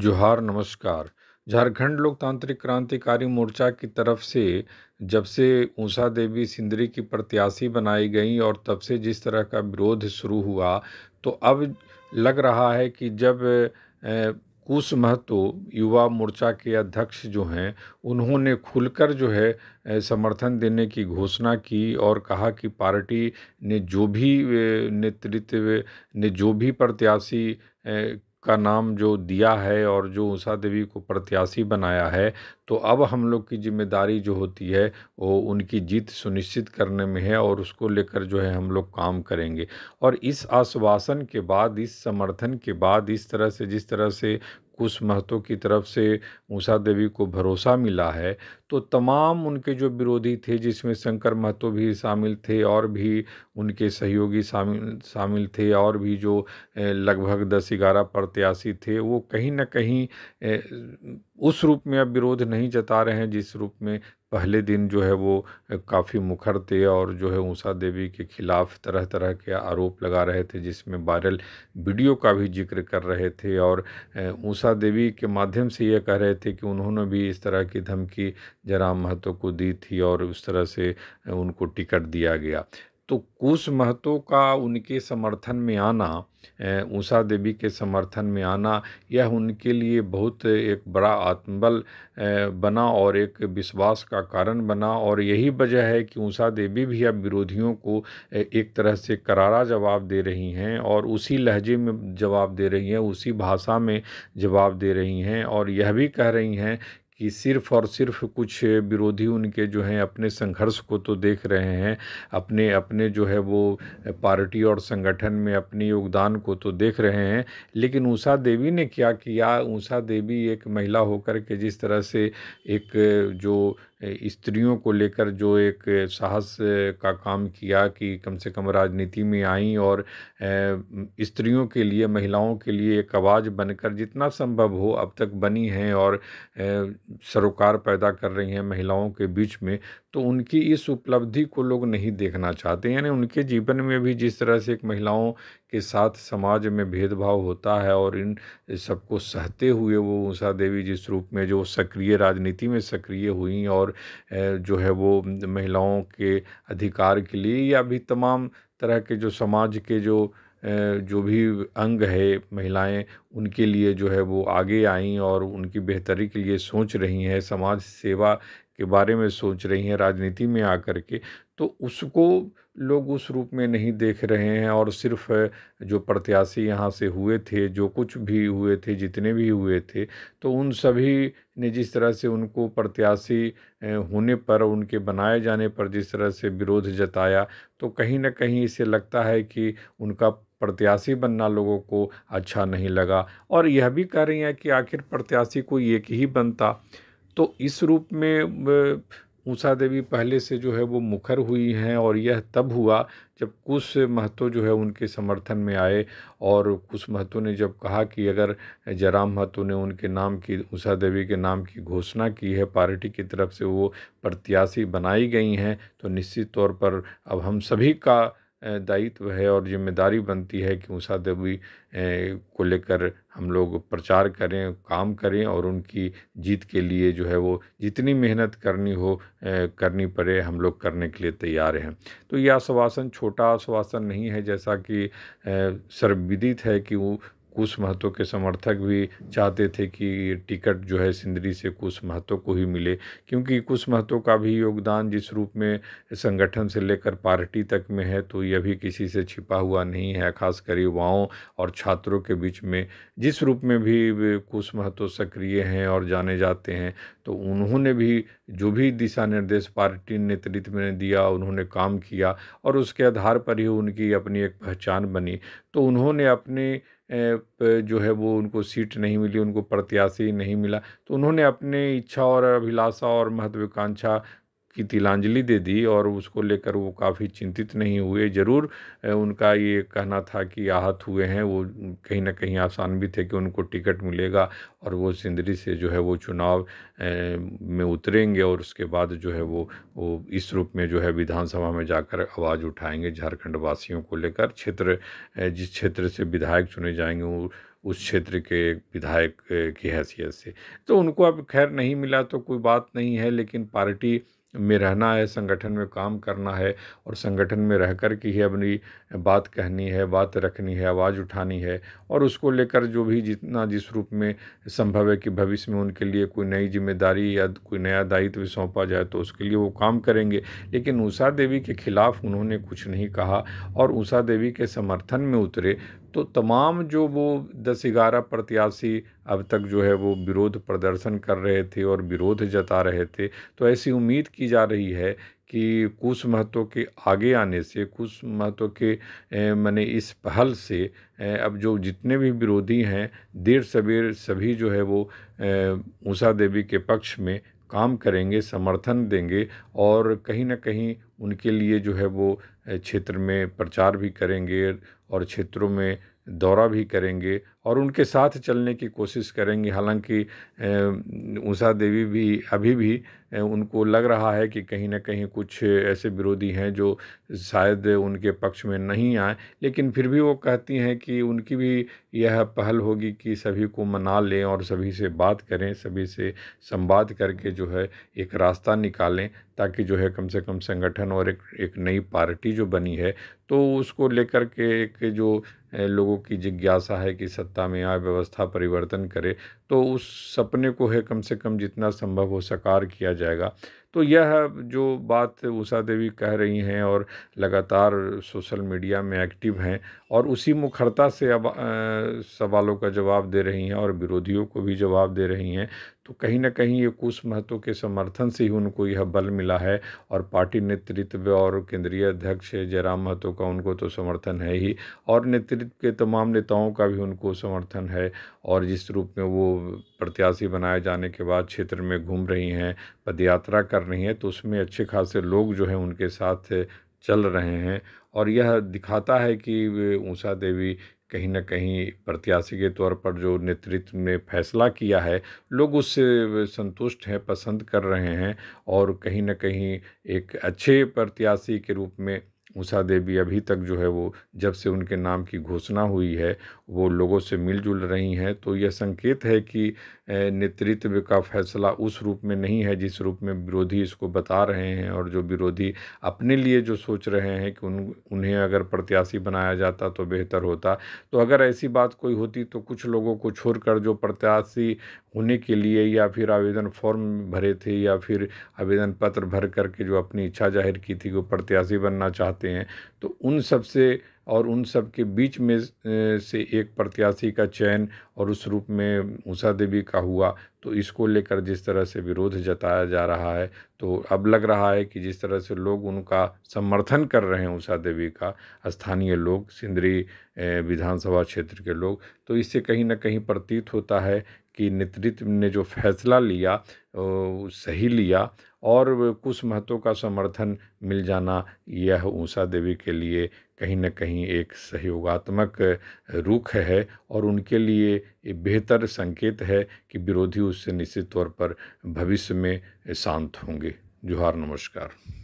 जोहार, नमस्कार। झारखंड लोकतांत्रिक क्रांतिकारी मोर्चा की तरफ़ से जब से ऊषा देवी सिंदरी की प्रत्याशी बनाई गई और तब से जिस तरह का विरोध शुरू हुआ तो अब लग रहा है कि जब कुश महतो युवा मोर्चा के अध्यक्ष जो हैं, उन्होंने खुलकर जो है समर्थन देने की घोषणा की और कहा कि पार्टी ने जो भी नेतृत्व, ने जो भी प्रत्याशी का नाम जो दिया है और जो उषा देवी को प्रत्याशी बनाया है तो अब हम लोग की ज़िम्मेदारी जो होती है, वो उनकी जीत सुनिश्चित करने में है और उसको लेकर जो है हम लोग काम करेंगे। और इस आश्वासन के बाद, इस समर्थन के बाद, इस तरह से, जिस तरह से कुछ महतो की तरफ़ से उषा देवी को भरोसा मिला है। तो तमाम उनके जो विरोधी थे, जिसमें शंकर महतो भी शामिल थे और भी उनके सहयोगी शामिल शामिल थे और भी जो लगभग दस ग्यारह प्रत्याशी थे, वो कहीं ना कहीं उस रूप में अब विरोध नहीं जता रहे हैं, जिस रूप में पहले दिन जो है वो काफ़ी मुखर थे और जो है ऊषा देवी के खिलाफ तरह तरह के आरोप लगा रहे थे, जिसमें वायरल वीडियो का भी ज़िक्र कर रहे थे और ऊषा देवी के माध्यम से ये कह रहे थे कि उन्होंने भी इस तरह की धमकी जरा महतो को दी थी और उस तरह से उनको टिकट दिया गया। तो कुश महतो का उनके समर्थन में आना ऊषा देवी के समर्थन में आना, यह उनके लिए बहुत एक बड़ा आत्मबल बना और एक विश्वास का कारण बना। और यही वजह है कि ऊषा देवी भी अब विरोधियों को एक तरह से करारा जवाब दे रही हैं और उसी लहजे में जवाब दे रही हैं, उसी भाषा में जवाब दे रही हैं और यह भी कह रही हैं कि सिर्फ़ और सिर्फ़ कुछ विरोधी उनके जो हैं अपने संघर्ष को तो देख रहे हैं, अपने अपने जो है वो पार्टी और संगठन में अपने योगदान को तो देख रहे हैं। लेकिन उषा देवी ने क्या किया? उषा देवी एक महिला होकर के जिस तरह से एक जो स्त्रियों को लेकर जो एक साहस का काम किया कि कम से कम राजनीति में आई और स्त्रियों के लिए, महिलाओं के लिए एक आवाज़ बनकर जितना संभव हो अब तक बनी हैं और सरोकार पैदा कर रही हैं महिलाओं के बीच में तो उनकी इस उपलब्धि को लोग नहीं देखना चाहते। यानी उनके जीवन में भी जिस तरह से एक महिलाओं के साथ समाज में भेदभाव होता है और इन सबको सहते हुए वो उषा देवी जिस रूप में जो सक्रिय राजनीति में सक्रिय हुई और जो है वो महिलाओं के अधिकार के लिए या भी तमाम तरह के जो समाज के जो जो भी अंग है महिलाएँ, उनके लिए जो है वो आगे आई और उनकी बेहतरी के लिए सोच रही हैं, समाज सेवा के बारे में सोच रही हैं, राजनीति में आकर के। तो उसको लोग उस रूप में नहीं देख रहे हैं और सिर्फ़ जो प्रत्याशी यहाँ से हुए थे, जो कुछ भी हुए थे, जितने भी हुए थे तो उन सभी ने जिस तरह से उनको प्रत्याशी होने पर, उनके बनाए जाने पर जिस तरह से विरोध जताया तो कहीं ना कहीं इसे लगता है कि उनका प्रत्याशी बनना लोगों को अच्छा नहीं लगा। और यह भी कह रही हैं कि आखिर प्रत्याशी कोई एक ही बनता। तो इस रूप में ऊषा देवी पहले से जो है वो मुखर हुई हैं और यह तब हुआ जब कुछ महतो जो है उनके समर्थन में आए और कुछ महतो ने जब कहा कि अगर जयराम महतो ने उनके नाम की उषा देवी के नाम की घोषणा की है, पार्टी की तरफ़ से वो प्रत्याशी बनाई गई हैं तो निश्चित तौर पर अब हम सभी का दायित्व है और ज़िम्मेदारी बनती है कि उषा देवी को लेकर हम लोग प्रचार करें, काम करें और उनकी जीत के लिए जो है वो जितनी मेहनत करनी हो करनी पड़े, हम लोग करने के लिए तैयार हैं। तो यह आश्वासन, छोटा आश्वासन नहीं है जैसा कि सर्वविदित है कि वो कुश महतो के समर्थक भी चाहते थे कि टिकट जो है सिंदरी से कुश महतो को ही मिले, क्योंकि कुश महतो का भी योगदान जिस रूप में संगठन से लेकर पार्टी तक में है तो यह भी किसी से छिपा हुआ नहीं है खासकर युवाओं और छात्रों के बीच में। जिस रूप में भी कुश महतो सक्रिय हैं और जाने जाते हैं तो उन्होंने भी जो भी दिशा निर्देश पार्टी नेतृत्व में दिया, उन्होंने काम किया और उसके आधार पर ही उनकी अपनी एक पहचान बनी। तो उन्होंने अपने जो है वो उनको सीट नहीं मिली, उनको प्रत्याशी नहीं मिला। तो उन्होंने अपने इच्छा और अभिलाषा और महत्वाकांक्षा की तिलांजलि दे दी और उसको लेकर वो काफ़ी चिंतित नहीं हुए। ज़रूर उनका ये कहना था कि आहत हुए हैं, वो कहीं ना कहीं आसान भी थे कि उनको टिकट मिलेगा और वो सिंदरी से जो है वो चुनाव में उतरेंगे और उसके बाद जो है वो वो इस रूप में जो है विधानसभा में जाकर आवाज़ उठाएँगे झारखंड वासियों को लेकर। क्षेत्र जिस क्षेत्र से विधायक चुने जाएँगे, वो उस क्षेत्र के विधायक की हैसियत से। तो उनको अब खैर नहीं मिला तो कोई बात नहीं है, लेकिन पार्टी में रहना है, संगठन में काम करना है और संगठन में रह कर के ही अपनी बात कहनी है, बात रखनी है, आवाज़ उठानी है और उसको लेकर जो भी जितना जिस रूप में संभव है कि भविष्य में उनके लिए कोई नई ज़िम्मेदारी या कोई नया दायित्व सौंपा जाए तो उसके लिए वो काम करेंगे। लेकिन उषा देवी के खिलाफ उन्होंने कुछ नहीं कहा और उषा देवी के समर्थन में उतरे तो तमाम जो वो दस ग्यारह प्रत्याशी अब तक जो है वो विरोध प्रदर्शन कर रहे थे और विरोध जता रहे थे। तो ऐसी उम्मीद की जा रही है कि कुछ महत्व के आगे आने से, कुछ महत्व के मैंने इस पहल से अब जो जितने भी विरोधी हैं, देर सवेर सभी जो है वो उषा देवी के पक्ष में काम करेंगे, समर्थन देंगे और कहीं ना कहीं उनके लिए जो है वो क्षेत्र में प्रचार भी करेंगे और क्षेत्रों में दौरा भी करेंगे और उनके साथ चलने की कोशिश करेंगे। हालाँकि उषा देवी भी, अभी भी उनको लग रहा है कि कहीं ना कहीं कुछ ऐसे विरोधी हैं जो शायद उनके पक्ष में नहीं आए, लेकिन फिर भी वो कहती हैं कि उनकी भी यह पहल होगी कि सभी को मना लें और सभी से बात करें, सभी से संवाद करके जो है एक रास्ता निकालें ताकि जो है कम से कम संगठन और एक एक नई पार्टी जो बनी है तो उसको लेकर के एक जो लोगों की जिज्ञासा है कि सत्ता में आए व्यवस्था परिवर्तन करे तो उस सपने को है कम से कम जितना संभव हो साकार किया जाएगा। तो यह जो बात उषा देवी कह रही हैं और लगातार सोशल मीडिया में एक्टिव हैं और उसी मुखरता से अब सवालों का जवाब दे रही हैं और विरोधियों को भी जवाब दे रही हैं तो कहीं ना कहीं ये कुछ महत्व के समर्थन से ही उनको यह बल मिला है और पार्टी नेतृत्व और केंद्रीय अध्यक्ष जयराम महतो का उनको तो समर्थन है ही और नेतृत्व के तमाम नेताओं का भी उनको समर्थन है और जिस रूप में वो प्रत्याशी बनाए जाने के बाद क्षेत्र में घूम रही हैं, पदयात्रा कर रही हैं तो उसमें अच्छे खासे लोग जो हैं उनके साथ चल रहे हैं। और यह दिखाता है कि ऊषा देवी कहीं ना कहीं प्रत्याशी के तौर पर जो नेतृत्व ने फैसला किया है, लोग उससे संतुष्ट हैं, पसंद कर रहे हैं और कहीं ना कहीं एक अच्छे प्रत्याशी के रूप में उषा देवी अभी तक जो है वो जब से उनके नाम की घोषणा हुई है वो लोगों से मिलजुल रही हैं तो यह संकेत है कि नेतृत्व का फैसला उस रूप में नहीं है जिस रूप में विरोधी इसको बता रहे हैं और जो विरोधी अपने लिए जो सोच रहे हैं कि उन, उन्हें अगर प्रत्याशी बनाया जाता तो बेहतर होता। तो अगर ऐसी बात कोई होती तो कुछ लोगों को छोड़कर जो प्रत्याशी होने के लिए या फिर आवेदन फॉर्म भरे थे या फिर आवेदन पत्र भर करके जो अपनी इच्छा ज़ाहिर की थी वो प्रत्याशी बनना चाहते हैं तो उन सबसे और उन सब के बीच में से एक प्रत्याशी का चयन और उस रूप में उषा देवी का हुआ तो इसको लेकर जिस तरह से विरोध जताया जा रहा है तो अब लग रहा है कि जिस तरह से लोग उनका समर्थन कर रहे हैं उषा देवी का, स्थानीय लोग सिंदरी विधानसभा क्षेत्र के लोग तो इससे कहीं ना कहीं प्रतीत होता है कि नेतृत्व ने जो फैसला लिया सही लिया और कुछ महत्व का समर्थन मिल जाना यह ऊषा देवी के लिए कहीं ना कहीं एक सहयोगात्मक रुख है और उनके लिए बेहतर संकेत है कि विरोधी उससे निश्चित तौर पर भविष्य में शांत होंगे। जोहार, नमस्कार।